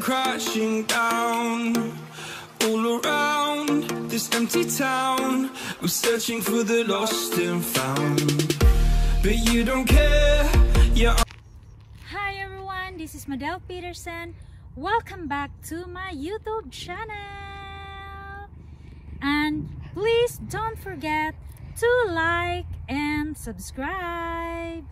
crashing down all around this empty town. I'm searching for the lost and found, but you don't care. Yeah. Hi everyone, this is Madel Pettersen. Welcome back to my YouTube channel. And please don't forget to like and subscribe.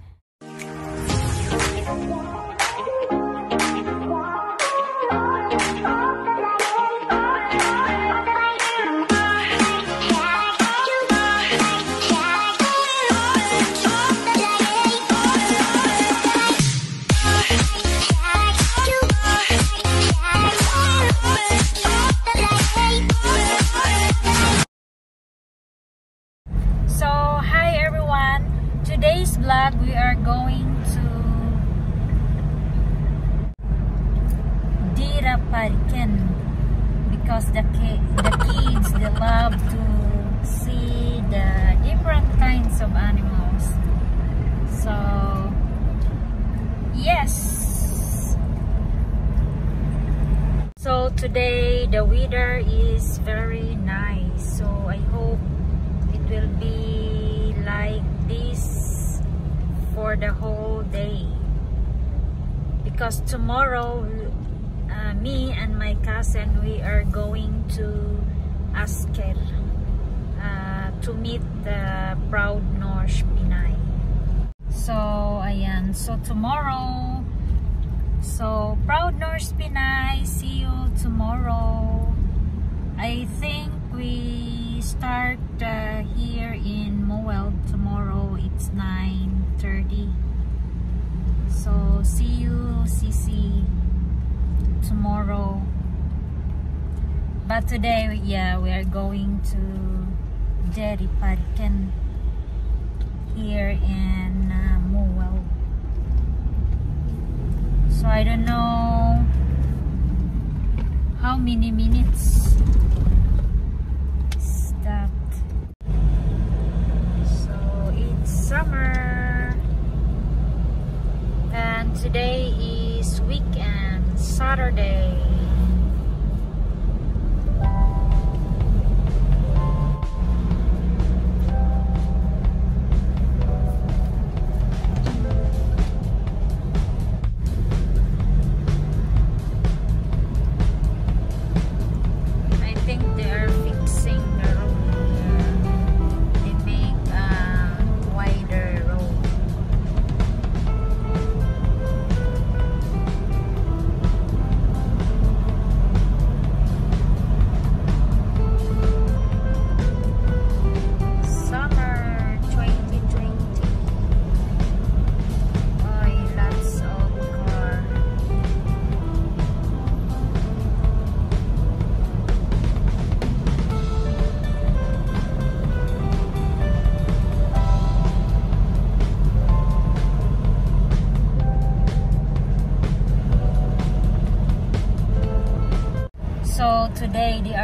The whole day. Because tomorrow uh, me and my cousin we are going to Asker uh, to meet the proud Norse Pinay. So ayan. So tomorrow. So proud Norse Pinay see you tomorrow. I think we start uh, here in Moel tomorrow. It's 9.30. So see you CC tomorrow. But today, yeah, we are going to Jerry Parken here in uh, Moel. So I don't know how many minutes is that so it's summer and today is weekend Saturday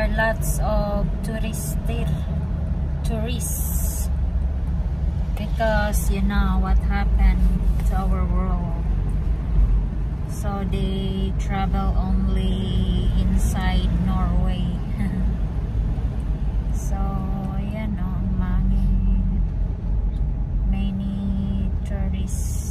are lots of tourists there. Tourists. Because you know what happened to our world. So they travel only inside Norway. so you know, many many tourists.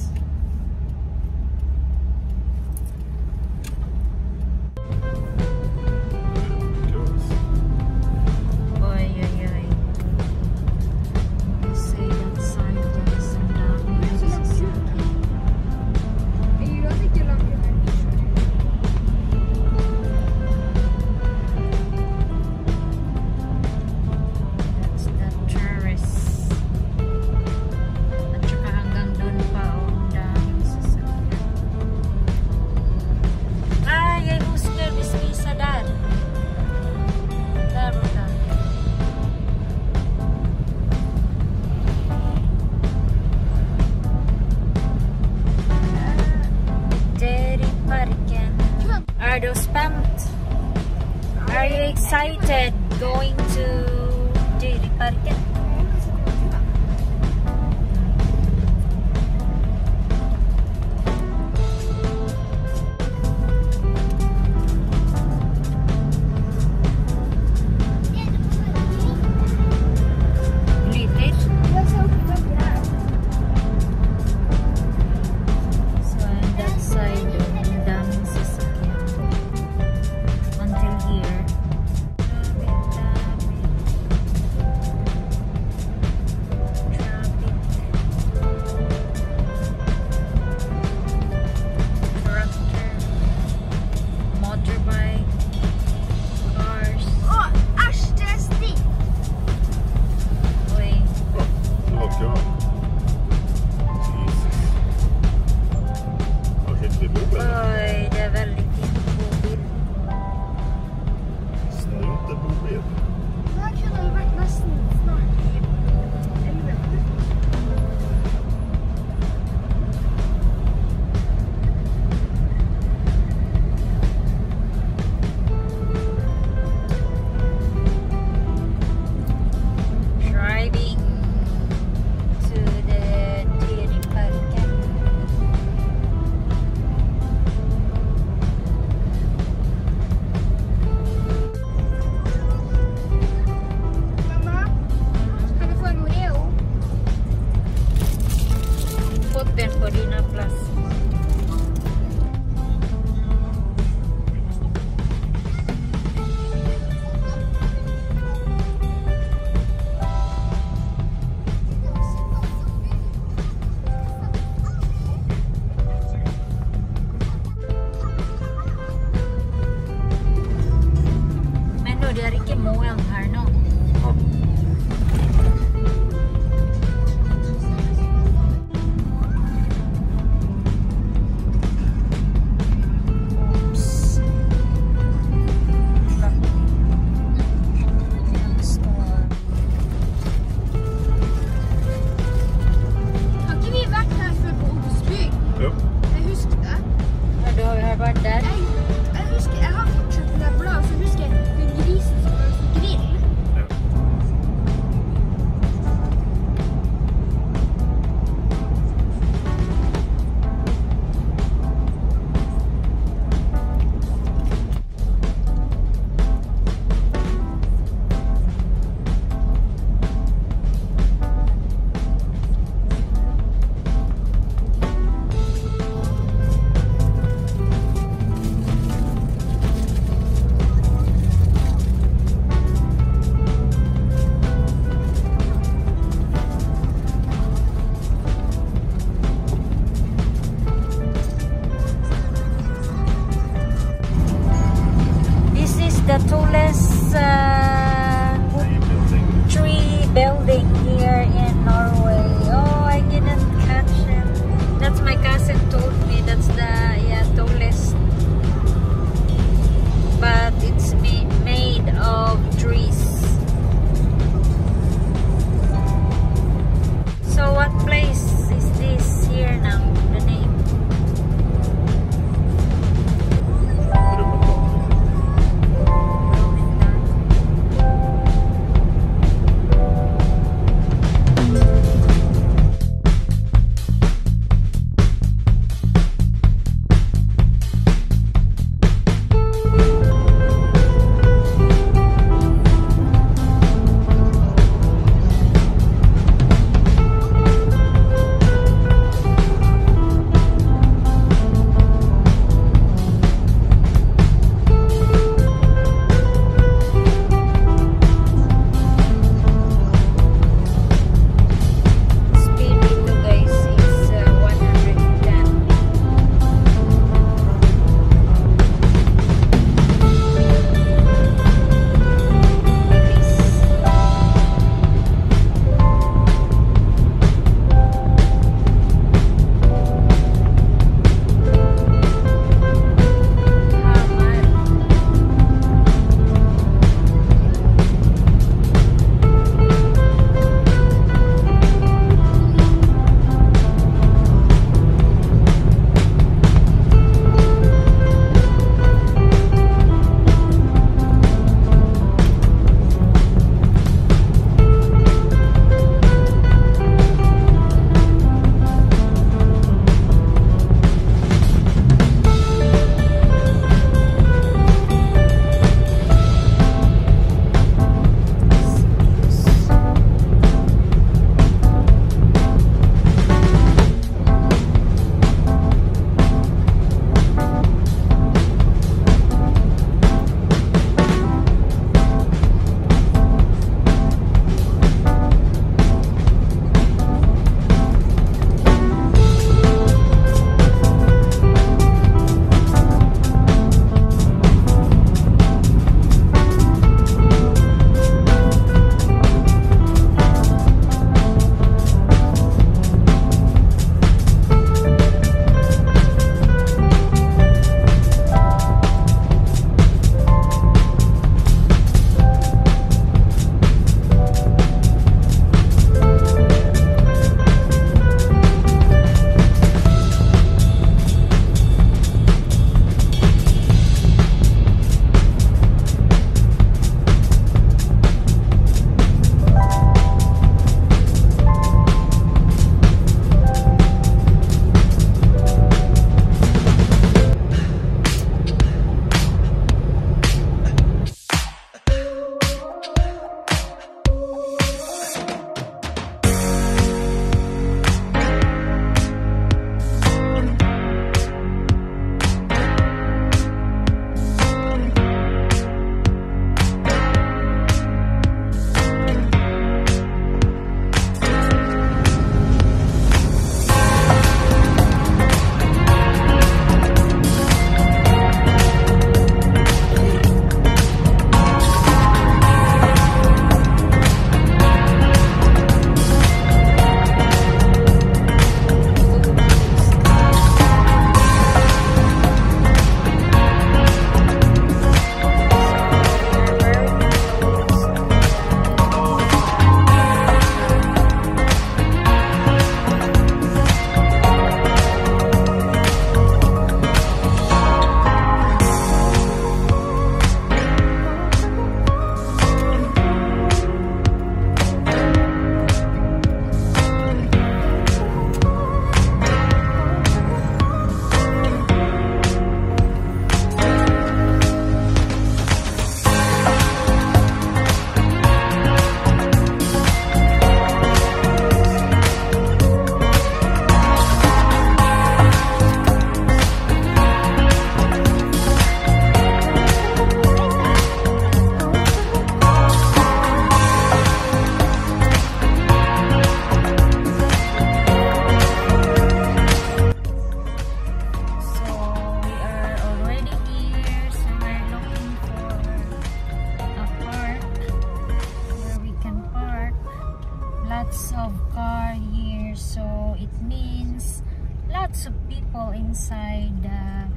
Lots of car here so it means lots of people inside uh,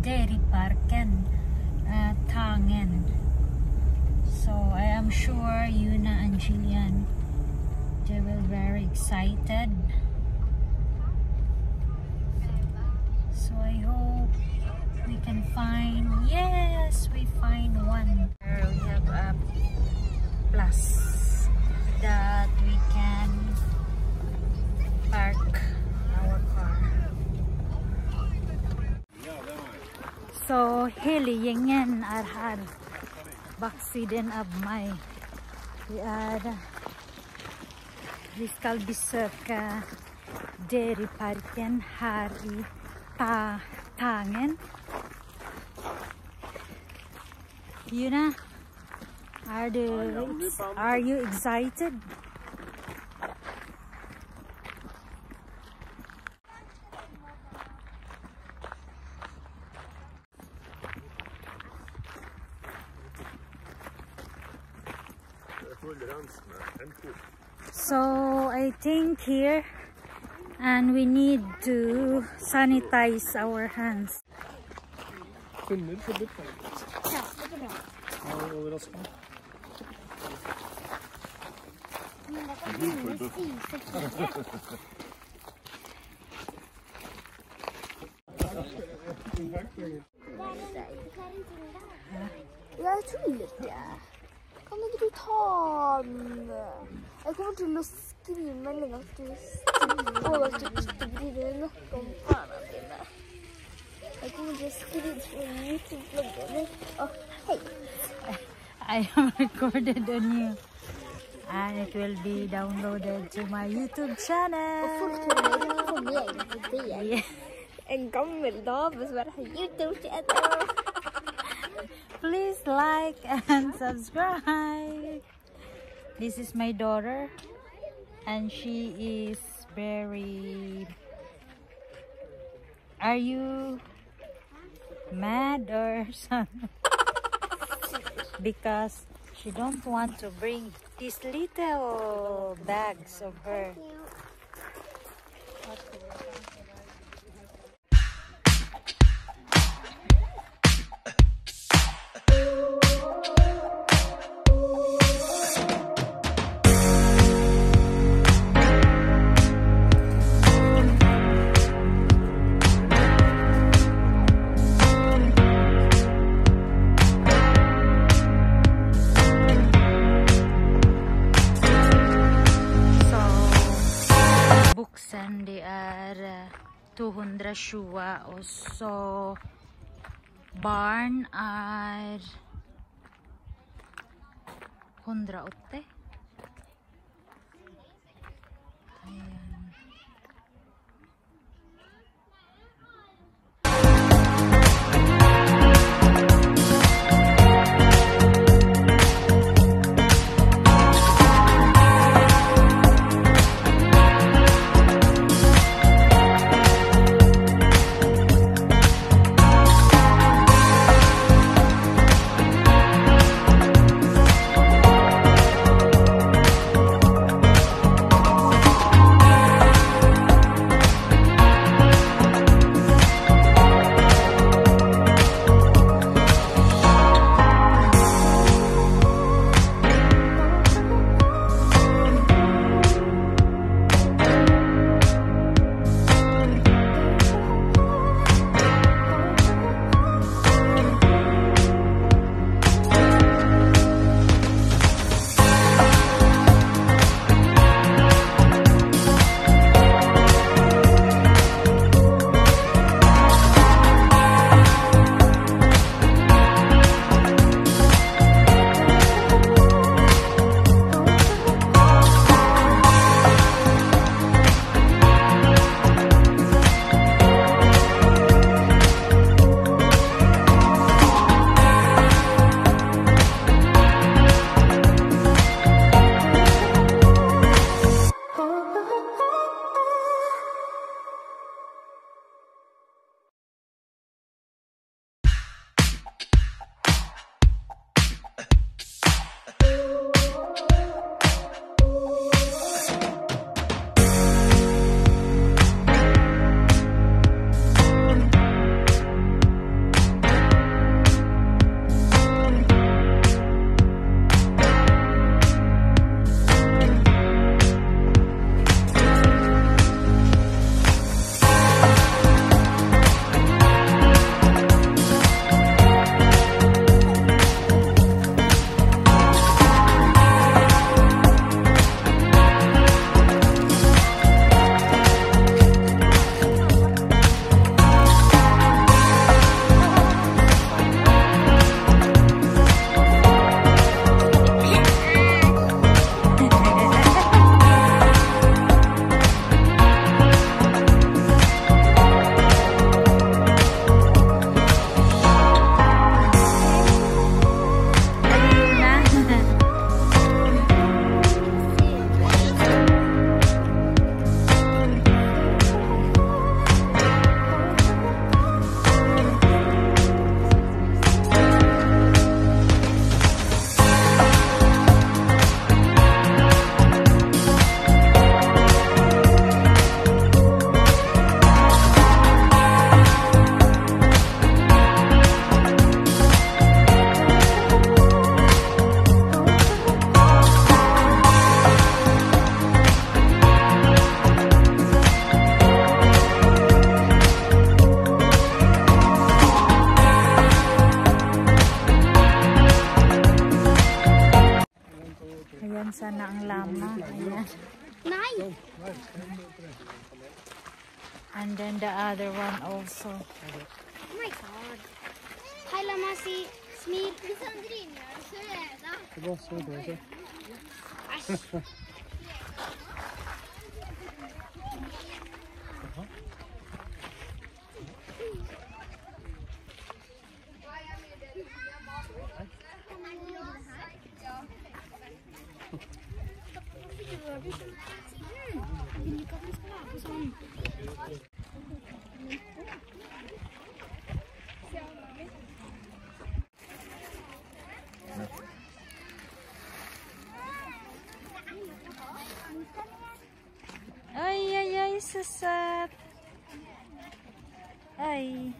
Dairy Parken uh, Tangen. So I am sure Yuna and Jillian they will very excited. So I hope we can find yes we find one. We have a plus that we can park our car. Så hele gjengen er her baksiden av meg vi er vi skal besøke Dyreparken her i Ta Tangen. Yuna, are, the, are you excited? So I think here and we need to sanitize our hands. Forbudt. Ja, det overrasker meg. Jeg tror ikke. Kan ikke du ta den? Jeg kommer til å skrive melding at du skriver og at du ikke bryr deg nok om barna dine. Jeg kommer til å skrive på YouTube-bloggen min. Og hei. I have recorded on you and it will be downloaded to my YouTube channel. folk tror jeg ikke får meg på det. Er yeah. En gammel dame som bare har YouTube-channel. Please like and subscribe. This is my daughter and she is very Are you mad or something? because she don't want to bring these little bags of her. og så barn er 180. Another one also. Oh my god. Hi Lamasi, Susat. Ay.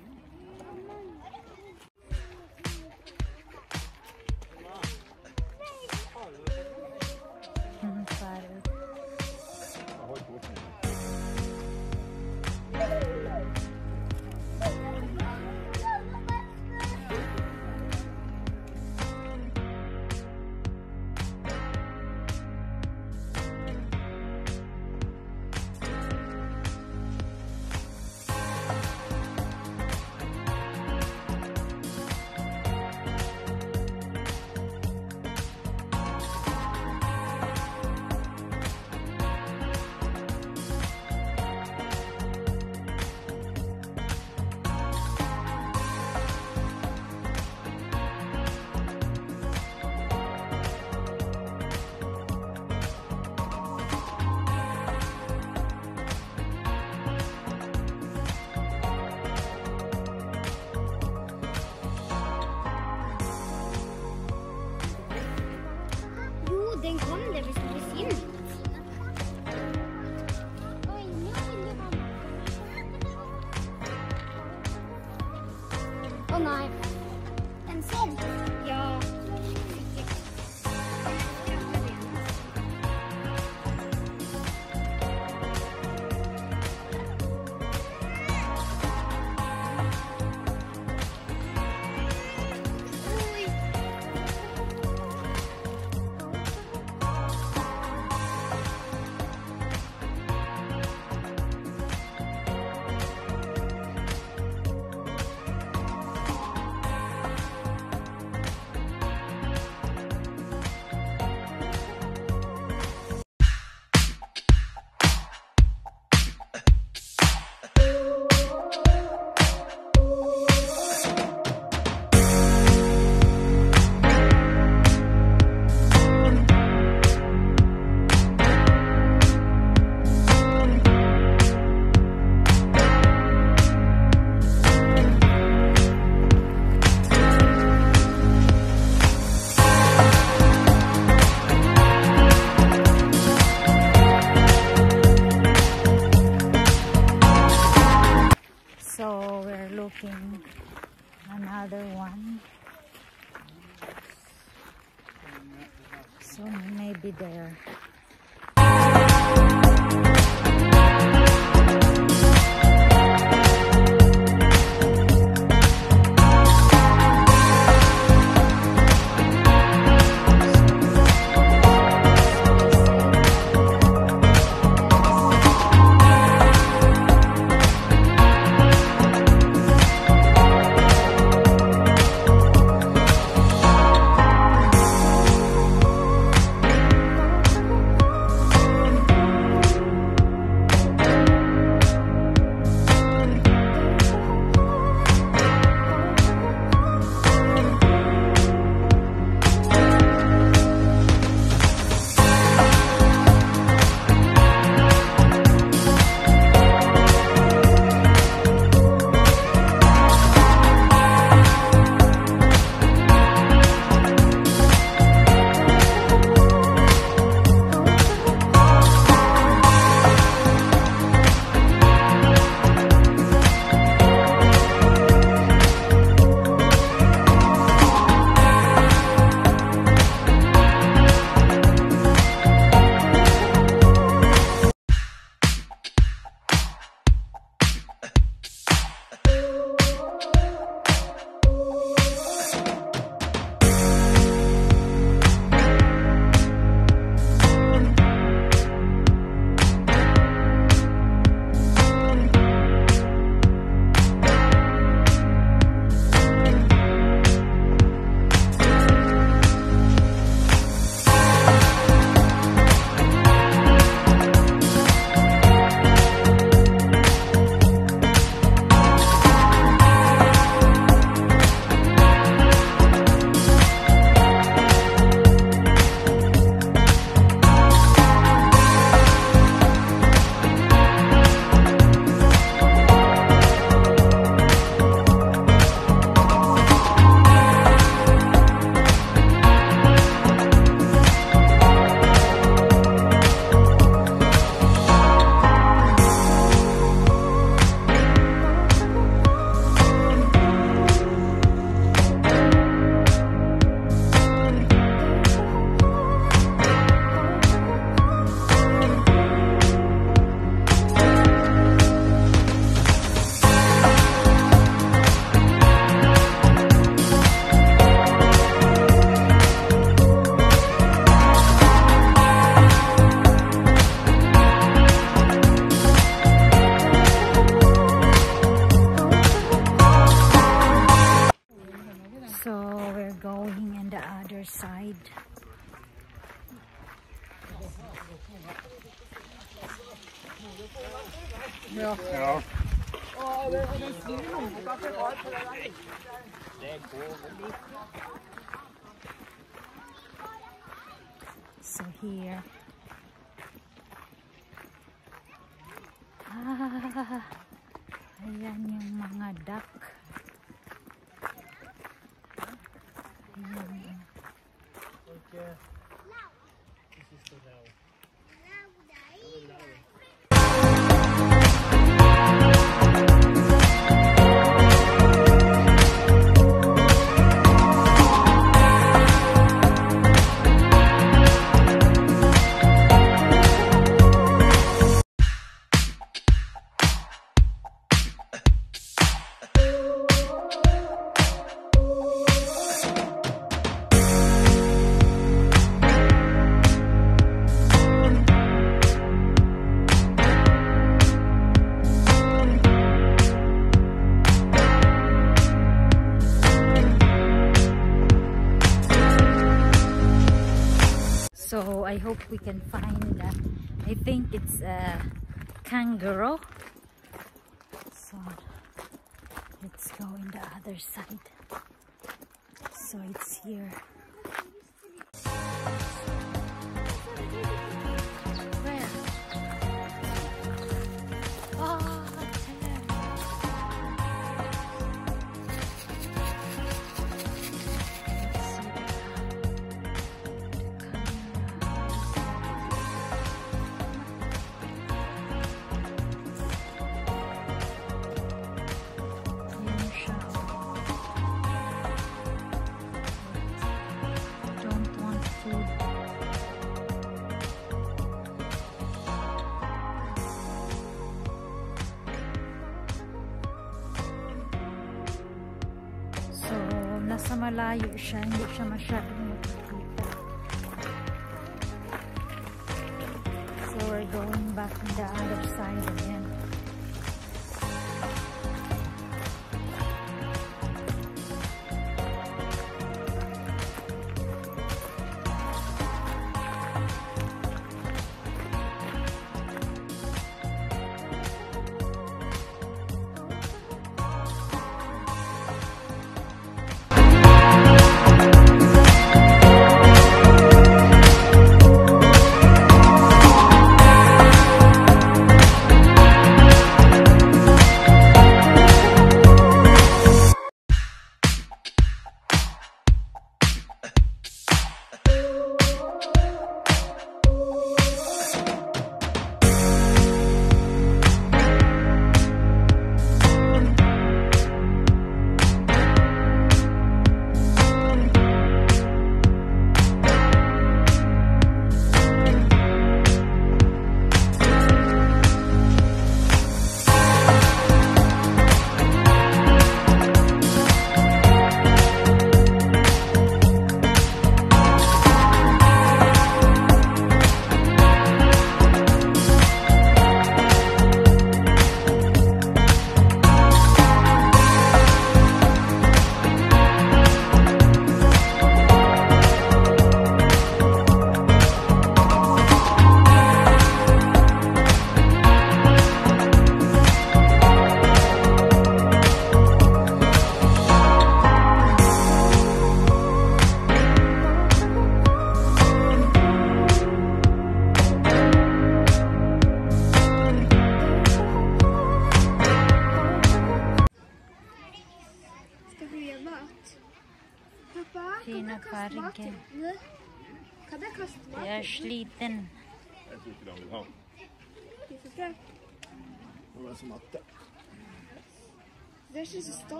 Side. Ja. So here. Ah, ayan yung mga duck. Ayan. I hope we can find, uh, I think it's a kangaroo. So let's go in the other side. So it's here. Saan 事儿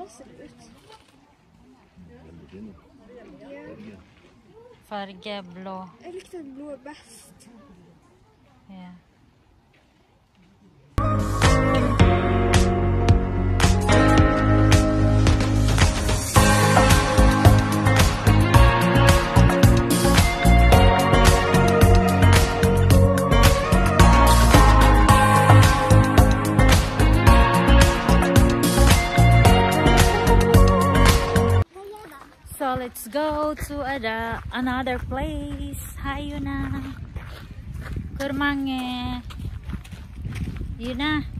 Sånn ser det ut. Ja. Farge blå. Jeg likte den blå best. Ja. Let's go to ada, another place. Hayo na. Kurmange. Yun na.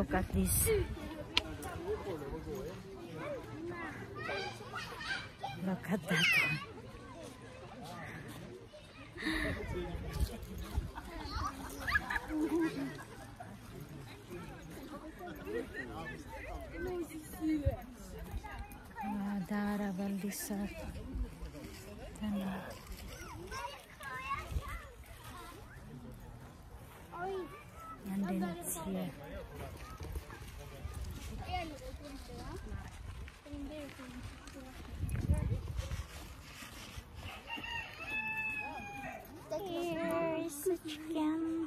look at this. Look at that one. again.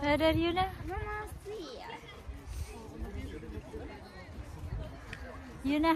Where are you now? Mama, see. You.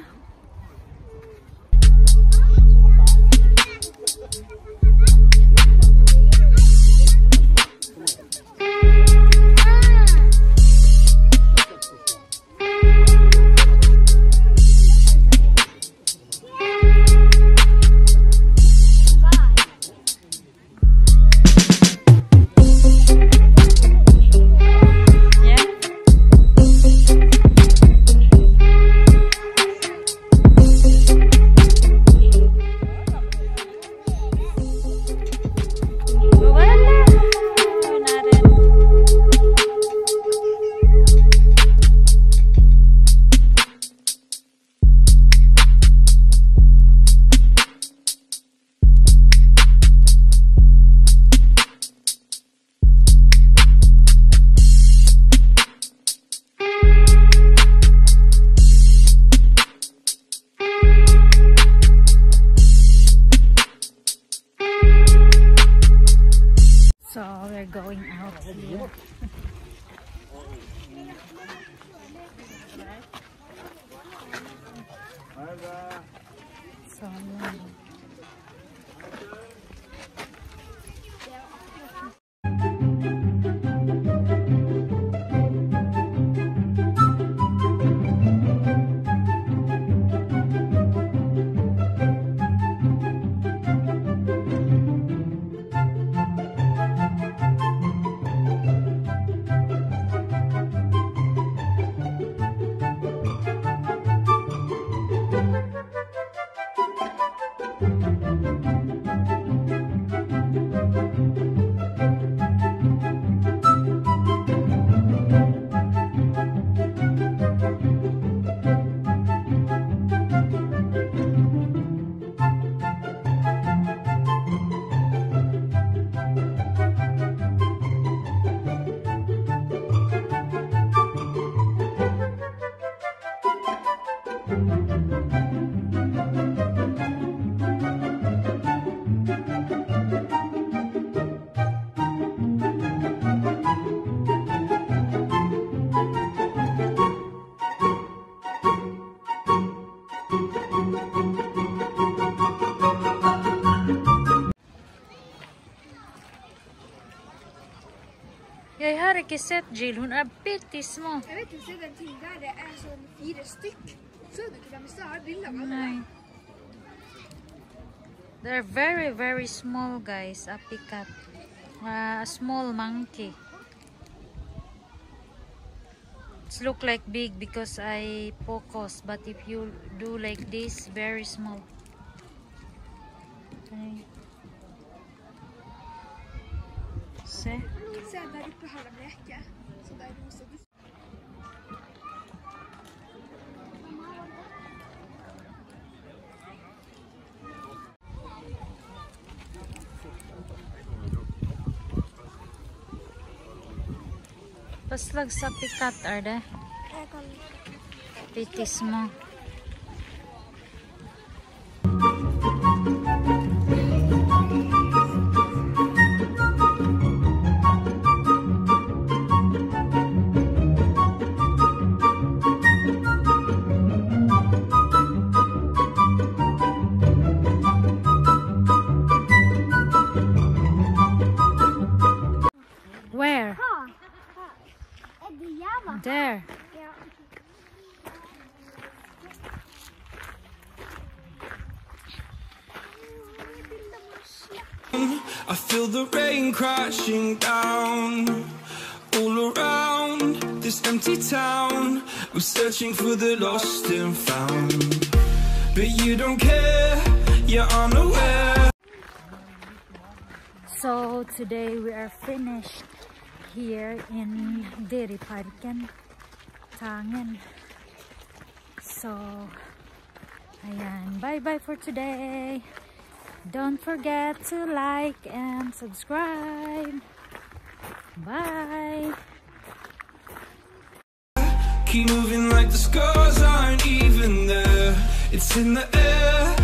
Jeg har sett Jill. Hun bitte små. Jeg vet ikke, den ting der det er sånn fire stykk. Så du ikke dem i stad? Har bilder av dem. They're very, very small, guys. A pikat. Uh, a small monkey. It's look like big because I focus, but if you do like this, very small. Okay. Se. Der oppe har de leke. Så det er rosa sa pikat er det? Jeg crashing down all around this empty town. I'm searching for the lost and found, but you don't care. You're unaware. So today we are finished here in Dyreparken, Tangen. So, ayan. Bye-bye for today. Don't forget to like and subscribe. Bye. Keep moving like the scars aren't even there. It's in the air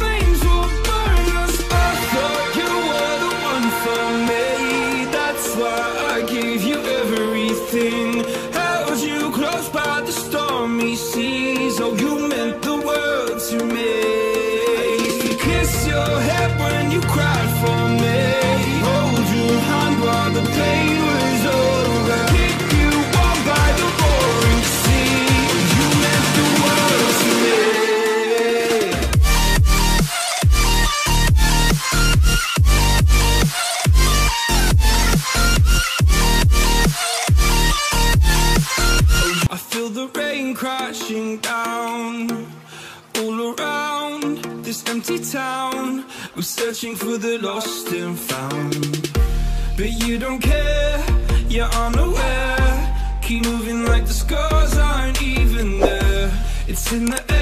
don't care, you're unaware. Keep moving like the scars aren't even there. It's in the air,